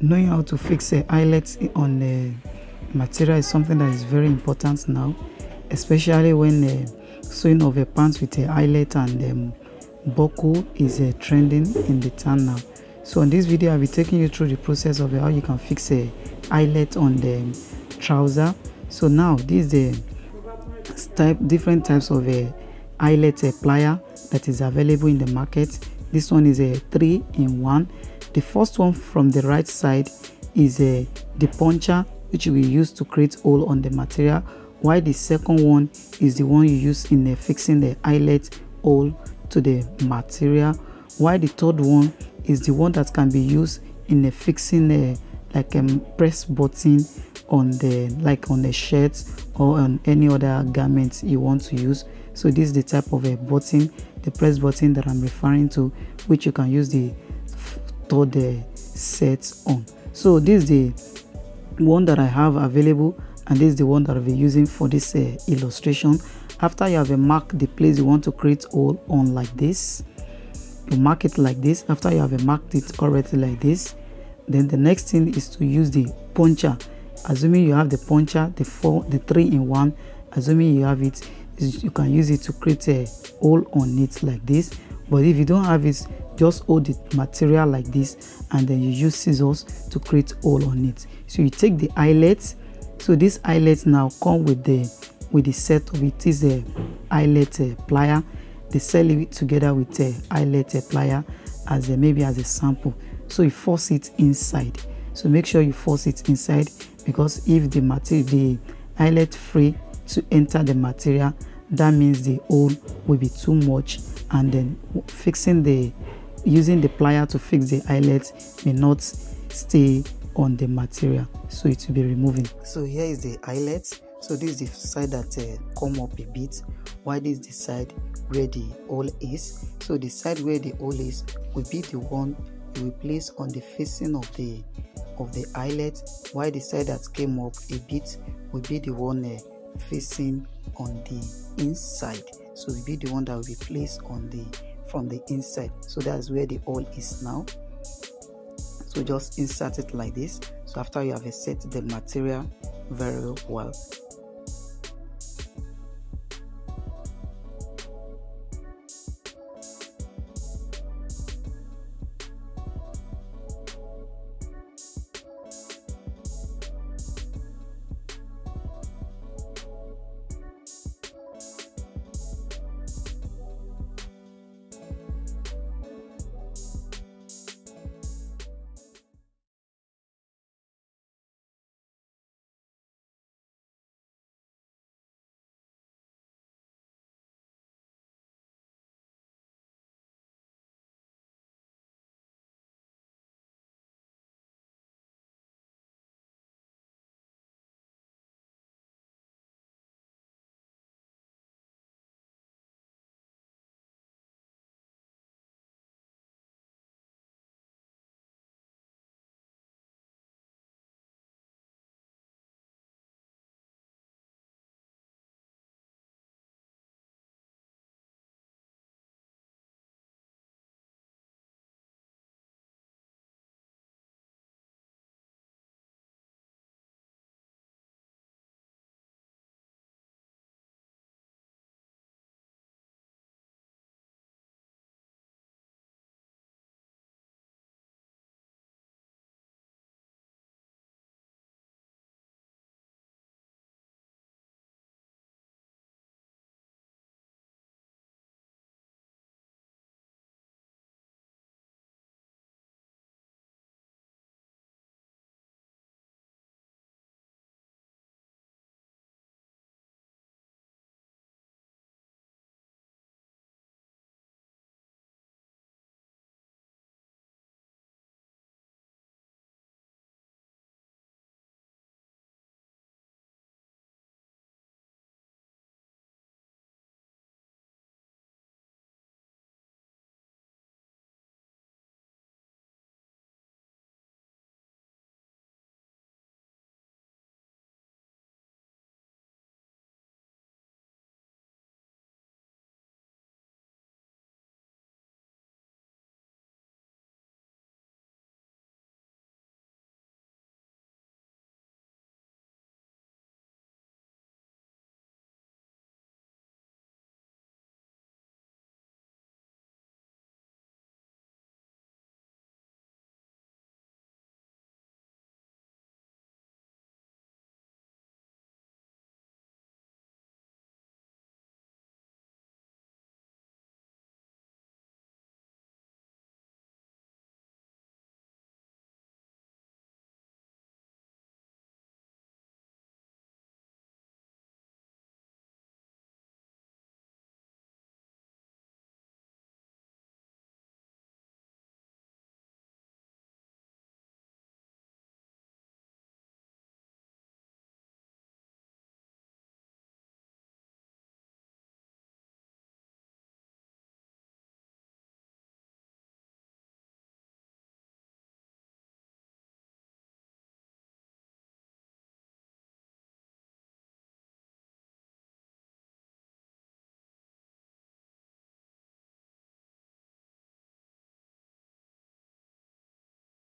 knowing how to fix a eyelet on the material is something that is very important now especially when uh, sewing of a pants with a eyelet and um, buckle is uh, trending in the town now. So in this video i'll be taking you through the process of how you can fix a eyelet on the trouser. So now this is the type different types of a uh, eyelet uh, plier that is available in the market. This one is a three in one the first one from the right side is uh, the puncher which we use to create hole on the material while the second one is the one you use in uh, fixing the eyelet hole to the material while the third one is the one that can be used in uh, fixing uh, like a um, press button on the like on the shirt or on any other garment you want to use. So this is the type of a button the press button that i'm referring to which you can use the third uh, set on. So this is the one that i have available and this is the one that i'll be using for this uh, illustration. After you have a mark the place you want to create hole on like this you mark it like this. After you have marked it already like this then the next thing is to use the puncher. Assuming you have the puncher the four the three in one assuming you have it you can use it to create a hole on it like this. But if you don't have it just hold the material like this and then you use scissors to create hole on it. So you take the eyelet. So this eyelet now come with the with the set of it. Is a eyelet uh, plier. They sell it together with a eyelet uh, plier as a, maybe as a sample. So you force it inside. So make sure you force it inside because if the material the eyelet free to enter the material that means the hole will be too much and then fixing the using the plier to fix the eyelet may not stay on the material so it will be removing. So here is the eyelet so this is the side that uh, come up a bit. While this is the side where the hole is? So the side where the hole is will be the one you will place on the facing of the of the eyelet while the side that came up a bit will be the one uh, facing on the inside. So will be the one that will be placed on the from the inside. So that's where the hole is now. So just insert it like this. So after you have set the material very well